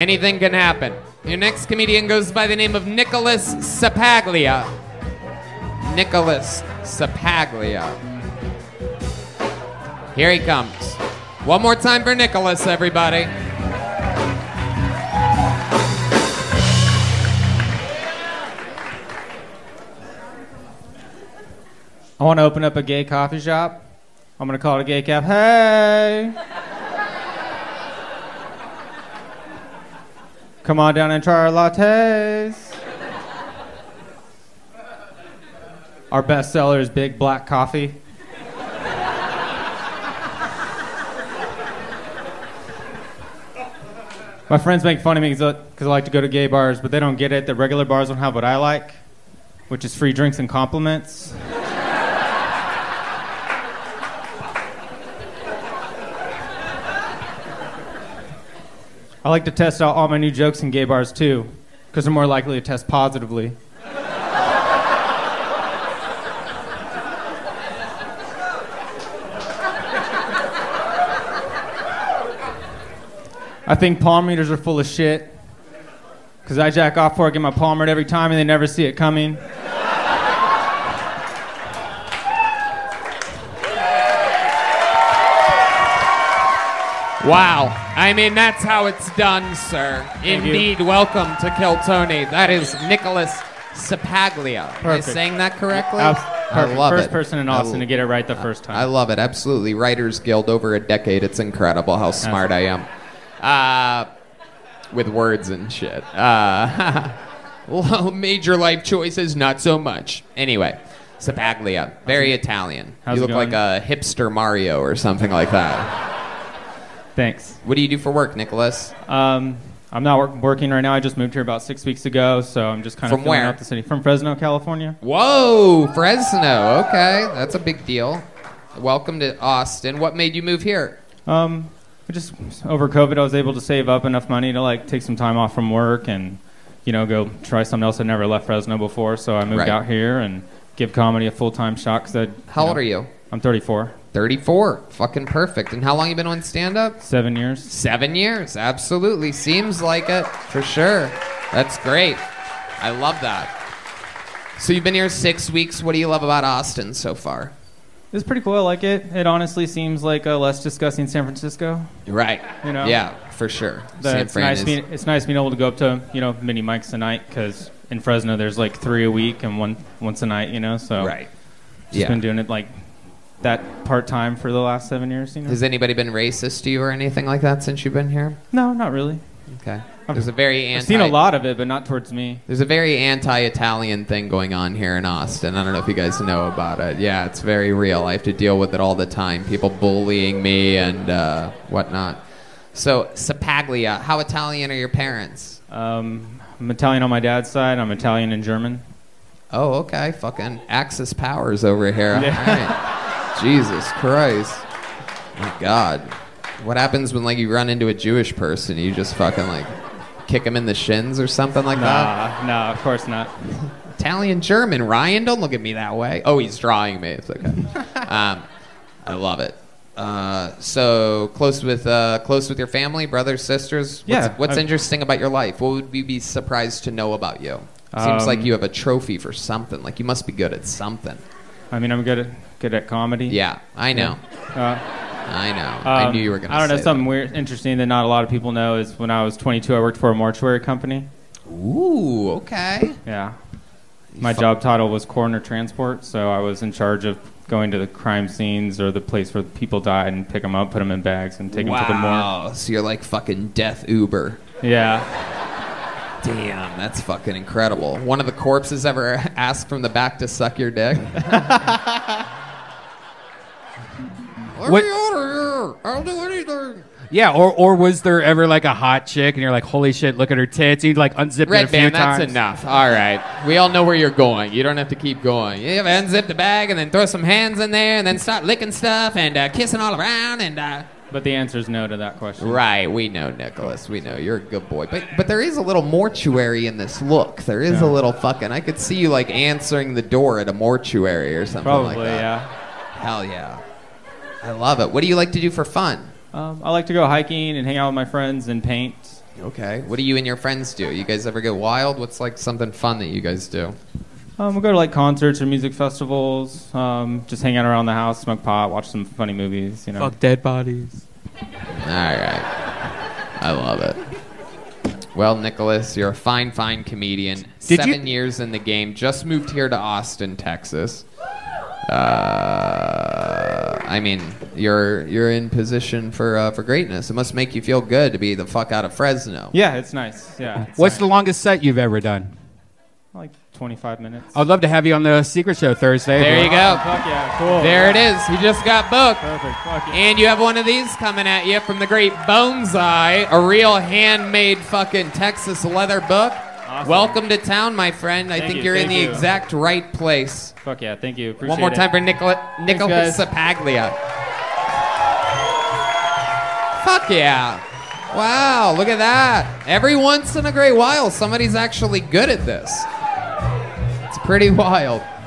Anything can happen. Your next comedian goes by the name of Nicholas Ceppaglia. Nicholas Ceppaglia. Here he comes. One more time for Nicholas, everybody. I want to open up a gay coffee shop. I'm gonna call it a gay cap. Hey, come on down and try our lattes. Our best seller is big black coffee. My friends make fun of me because I like to go to gay bars, but they don't get it. The regular bars don't have what I like, which is free drinks and compliments. I like to test out all my new jokes in gay bars too, because they're more likely to test positively. I think palm readers are full of shit, because I jack off before I get my palm read every time and they never see it coming. Wow. I mean, that's how it's done, sir. you. Indeed. Welcome to Kill Tony. That is Nicholas Ceppaglia. Am I saying that correctly? Abs- I perfect. love First it. person in Austin to get it right the first time. I love it. Absolutely. Writers Guild over a decade. It's incredible how smart I am. Uh, with words and shit. Uh, well, major life choices, not so much. Anyway, Ceppaglia. Very Italian. how's you look like a hipster Mario or something like that. Thanks. What do you do for work, Nicholas? Um, I'm not work- working right now. I just moved here about six weeks ago, so I'm just kind of From filling where? out the city. From Fresno, California. Whoa, Fresno. Okay, that's a big deal. Welcome to Austin. What made you move here? Um, I just over COVID, I was able to save up enough money to like take some time off from work and, you know, go try something else. I'd never left Fresno before, so I moved Right. out here and give comedy a full time shot. Cause I, How old are you? I'm 34. 34. Fucking perfect. And how long you been on stand up? Seven years. Seven years. Absolutely. Seems like it. For sure. That's great. I love that. So you've been here six weeks. What do you love about Austin so far? It's pretty cool. I like it. It honestly seems like a less disgusting San Francisco. Right. You know? Yeah, for sure. The- San it's Fran nice is- being it's nice being able to go up to you know mini mics a night because in Fresno there's like three a week and one once a night. You know, so Right. Just Yeah. been doing it like that part time for the last seven years. You know. Has anybody been racist to you or anything like that since you've been here? no, not really. Okay. There's a very anti. I've seen a lot of it, but not towards me. There's a very anti-Italian thing going on here in Austin. I don't know if you guys know about it. Yeah, it's very real. I have to deal with it all the time. People bullying me and uh, whatnot. So, Ceppaglia, how Italian are your parents? Um, I'm Italian on my dad's side. I'm Italian and German. Oh, okay. Fucking Axis powers over here. All right. Jesus Christ. My God. What happens when like you run into a Jewish person? You just fucking like kick him in the shins or something like that? Nah, nah, of course not. Italian German. Ryan, don't look at me that way. Oh, he's drawing me. It's okay. um, I love it. Uh, so close with uh, close with your family, brothers, sisters. What's, Yeah, What's I've- interesting about your life? What would we be surprised to know about you? Seems like Um, you have a trophy for something. Like you must be good at something. I mean, I'm good at good at comedy. Yeah, I know. Uh, I know. I um, knew you were gonna. I don't know. Something weird, interesting that not a lot of people know is when I was 22, I worked for a mortuary company. Ooh, okay. Yeah. My job title was coroner transport, so I was in charge of going to the crime scenes or the place where people died and pick them up, put them in bags, and take them to the morgue. Wow. So you're like fucking death Uber. Yeah. Damn, that's fucking incredible. One of the corpses ever asked from the back to suck your dick? Let What- me out of here. I'll do anything. Yeah, or or was there ever like a hot chick and you're like, holy shit, look at her tits? You'd like unzip it a Red few band, that's times. enough. All right. We all know where you're going. You don't have to keep going. You have to unzip the bag and then throw some hands in there and then start licking stuff and uh, kissing all around and. Uh, But the answer is no to that question. Right, we know, Nicholas. We know you're a good boy, but but there is a little mortuary in this look. There is a little fucking. I could see you like answering the door at a mortuary or something Probably, like that. yeah. Hell yeah, I love it. What do you like to do for fun? Um, I like to go hiking and hang out with my friends and paint. Okay. What do you and your friends do? You guys ever get wild? What's like something fun that you guys do? Um, we'll go to like concerts or music festivals. Um, just hang out around the house, smoke pot, watch some funny movies. You know. Fuck dead bodies. All right. I love it. Well, Nicholas, you're a fine, fine comedian. Did you- Seven years in the game. Just moved here to Austin, Texas. Uh, I mean, you're you're in position for uh, for greatness. It must make you feel good to be the fuck out of Fresno. Yeah, it's nice. Yeah. it's What's the longest set you've ever done? Like 25 minutes? I'd love to have you on the Secret Show Thursday. There you go. Fuck yeah, cool. There it is. He just got booked. Perfect. Fuck yeah. And you have one of these coming at you from the great Boneseye, a real handmade fucking Texas leather book. Awesome. Welcome to town, my friend. I Thank think you, are in the you. exact right place. Fuck yeah, thank you. Appreciate One more it. time for Nicola, Nicholas guys. Ceppaglia. Fuck yeah. Wow, look at that. Every once in a great while, somebody's actually good at this. Pretty wild.